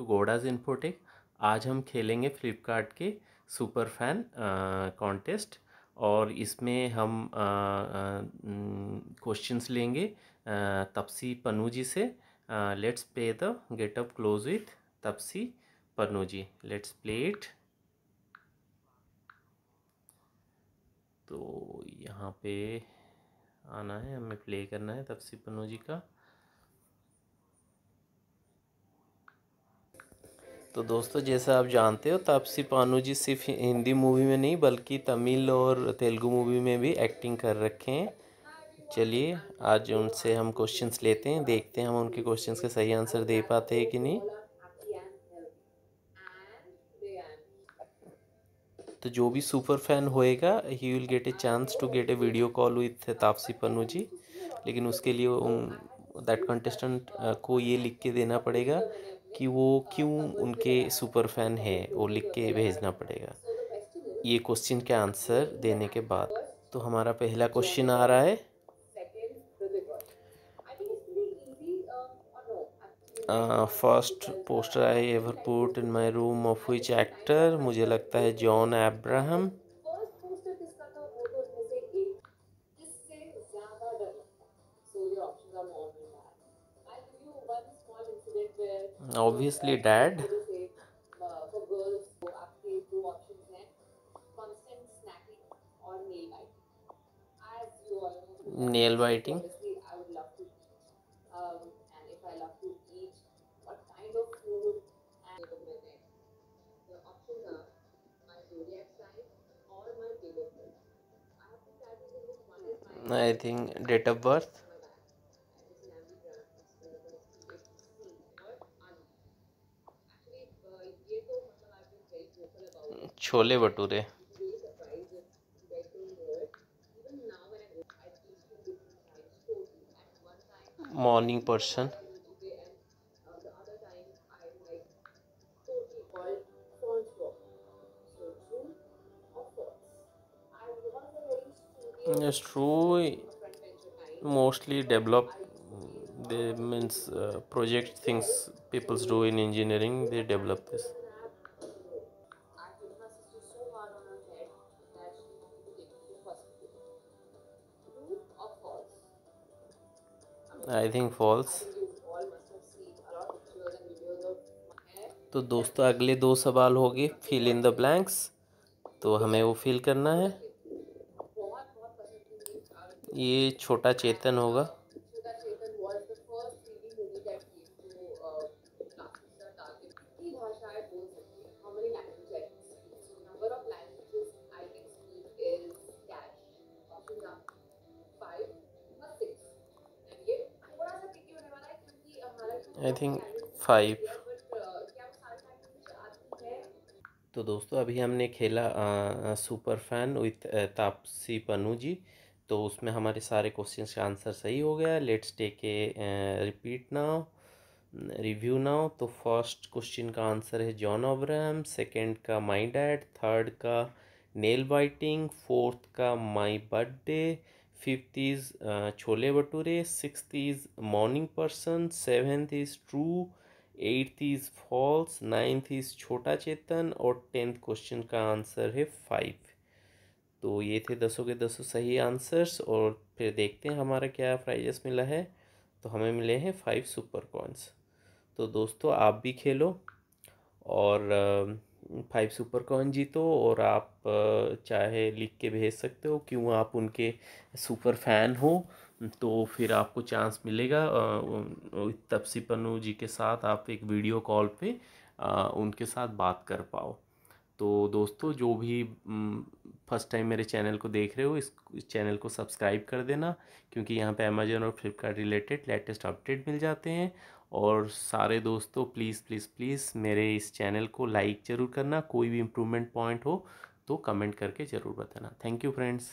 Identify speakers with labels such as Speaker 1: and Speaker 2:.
Speaker 1: To गोडाज infotech आज हम खेलेंगे फ्लिपकार्ट के सुपर फ़ैन कॉन्टेस्ट और इसमें हम क्वेश्चंस लेंगे तपसी पन्नू जी से। Let's play the get up close with Taapsee Pannu ji. Let's play it तो यहाँ पे आना है, हमें प्ले करना है तपसी पन्नू जी का। तो दोस्तों, जैसा आप जानते हो, तापसी पानू जी सिर्फ़ हिंदी मूवी में नहीं, बल्कि तमिल और तेलुगु मूवी में भी एक्टिंग कर रखे हैं। चलिए, आज उनसे हम क्वेश्चंस लेते हैं, देखते हैं हम उनके क्वेश्चंस के सही आंसर दे पाते हैं कि नहीं। तो जो भी सुपर फ़ैन होएगा he will get a chance to get a video call with Taapsee Pannu ji. लेकिन उसके लिए दैट कंटेस्टेंट को ये लिख के देना पड़ेगा कि वो क्यों उनके सुपर फ़ैन है, वो लिख के भेजना पड़ेगा। ये क्वेश्चन के आंसर देने के बाद तो हमारा पहला क्वेश्चन आ रहा है। First poster I ever put in my room of which actor मुझे लगता है John Abraham obviously dad. Nail biting. I think date of birth Chole bhature morning person It's true. Mostly develop. They means uh, project things people do in engineering. They develop this. I think false तो दोस्तों, अगले दो सवाल हो गए fill in the blanks तो हमें वो फिल करना है। ये छोटा चेतन होगा। आई थिंक फाइव तो दोस्तों, अभी हमने खेला super fan with Taapsee Pannu ji. तो उसमें हमारे सारे क्वेश्चन का आंसर सही हो गया। Let's take a repeat now review now तो फ़र्स्ट क्वेश्चन का आंसर है जॉन ओब्राहम सेकंड का माय डैड थर्ड का नेल बाइटिंग फोर्थ का my birthday fifth is chole bhature six is morning person seventh is true eighth is false ninth is Chhota Chetan और tenth question का answer है five तो ये थे दसों के दसों सही आंसर्स और फिर देखते हैं हमारा क्या प्राइजेस मिला है। तो हमें मिले हैं फाइव सुपर कॉइन्स तो दोस्तों आप भी खेलो और फाइव सुपर कॉइन जीतो और आप चाहे लिख के भेज सकते हो, क्यों आप उनके सुपर फ़ैन हो तो फिर आपको चांस मिलेगा तपसी पन्नू जी के साथ आप एक वीडियो कॉल पे उनके साथ बात कर पाओ। तो दोस्तों, जो भी फ़र्स्ट टाइम मेरे चैनल को देख रहे हो, इस चैनल को सब्सक्राइब कर देना, क्योंकि यहाँ पे अमेजोन और फ्लिपकार्ट रिलेटेड लेटेस्ट अपडेट मिल जाते हैं और सारे दोस्तों प्लीज़ प्लीज़ प्लीज़ मेरे इस चैनल को लाइक ज़रूर करना। कोई भी इम्प्रूवमेंट पॉइंट हो तो कमेंट करके ज़रूर बताना। Thank you friends